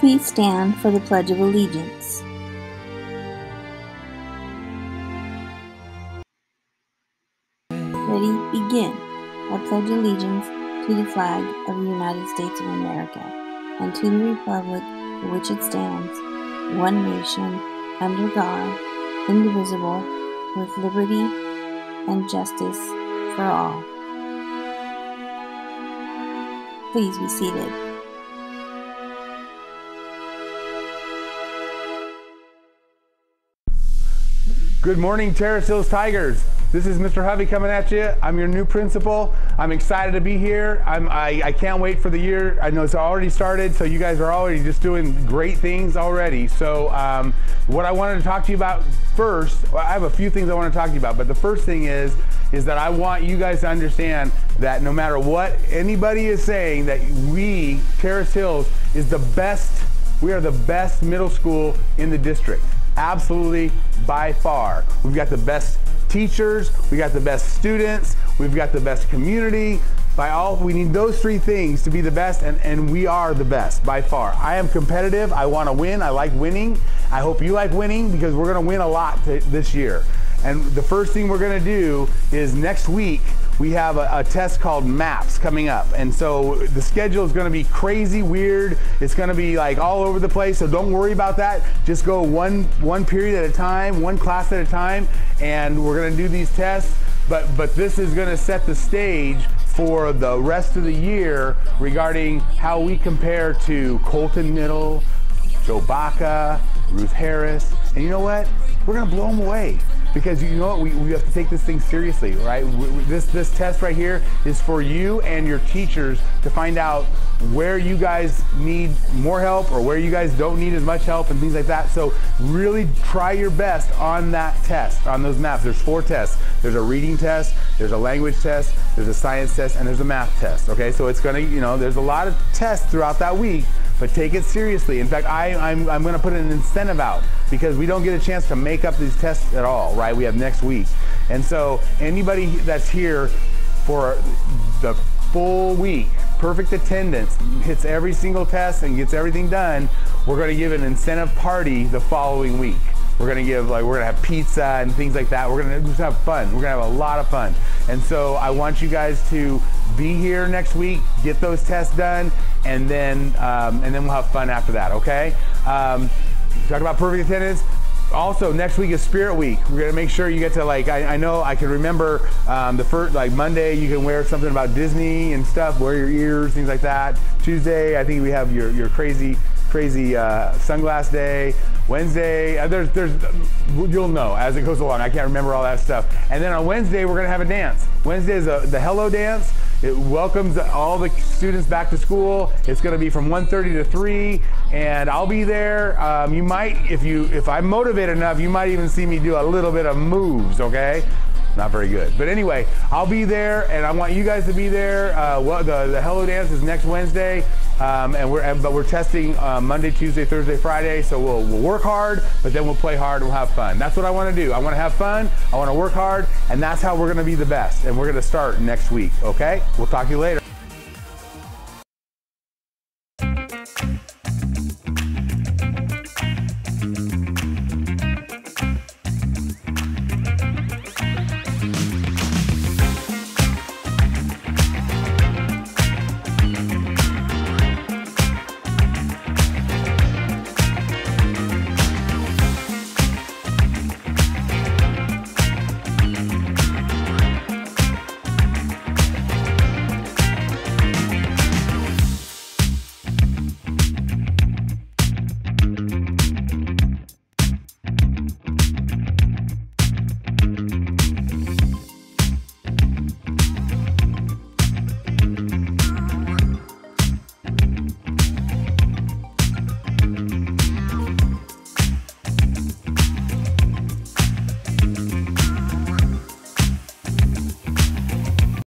please stand for the Pledge of Allegiance? Ready, begin. I pledge allegiance to the flag of the United States of America and to the republic for which it stands, one nation, under God, indivisible, with liberty and justice for all. Please be seated. Good morning, Terrace Hills Tigers. This is Mr. Hovey coming at you. I'm your new principal. I'm excited to be here. I'm, I, I can't wait for the year. I know it's already started, so you guys are already just doing great things already. So, um, what I wanted to talk to you about first, I have a few things I want to talk to you about, but the first thing is, is that I want you guys to understand that no matter what anybody is saying, that we, Terrace Hills, is the best, we are the best middle school in the district. Absolutely by far. We've got the best teachers, we got the best students, we've got the best community. By all, we need those three things to be the best, and, and we are the best by far. I am competitive. I want to win. I like winning. I hope you like winning because we're going to win a lot this year. And the first thing we're going to do is next week we have a, a, test called MAPS coming up. And so the schedule is going to be crazy weird. It's going to be like all over the place. So don't worry about that. Just go one, one period at a time, one class at a time. And we're going to do these tests. But, but this is going to set the stage for the rest of the year regarding how we compare to Colton Middle, Joe Baca, Ruth Harris. And you know what? We're going to blow them away because you know what? We, we have to take this thing seriously right? We, we, this this test right here is for you and your teachers to find out where you guys need more help or where you guys don't need as much help and things like that. So really try your best on that test on those MAPs there's four tests. There's a reading test there's a language test there's a science test and there's a math test okay? So it's to you know there's a lot of tests throughout that week but take it seriously. In fact, I, I'm, I'm going to put an incentive out because we don't get a chance to make up these tests at all, right? We have next week. And so anybody that's here for the full week, perfect attendance, hits every single test and gets everything done, we're going to give an incentive party the following week. We're gonna give like we're gonna have pizza and things like that. We're gonna just have fun. We're gonna have a lot of fun. And so I want you guys to be here next week, get those tests done, and then um, and then we'll have fun after that. Okay. Um, talk about perfect attendance also next week is spirit week we're gonna make sure you get to like i, I know i can remember um, the first like monday you can wear something about disney and stuff wear your ears things like that tuesday i think we have your, your crazy crazy uh, sunglass day. Wednesday, uh, there's, there's, you'll know as it goes along. I can't remember all that stuff. And then on Wednesday, we're gonna have a dance. Wednesday is a, the Hello Dance. It welcomes all the students back to school. It's to be from 1:30 to 3, and I'll be there. Um, you might, if you, if I'm motivated enough, you might even see me do a little bit of moves. Okay, not very good. But anyway, I'll be there, and I want you guys to be there. Uh, well, the, the Hello Dance is next Wednesday, um, and we're but we're testing uh, Monday, Tuesday, Thursday, Friday. So we'll, we'll work hard, but then we'll play hard and we'll have fun. That's what I want to do. I want to have fun. I want to work hard, and that's how we're going to be the best. And we're going to start next week. Okay? We'll talk to you later.